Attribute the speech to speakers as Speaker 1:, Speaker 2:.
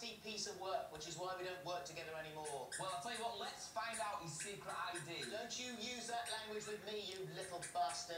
Speaker 1: Nasty piece of work, which is why we don't work together anymore.
Speaker 2: Well, I'll tell you what, let's find out his secret ID.
Speaker 1: Don't you use that language with me, you little bastard.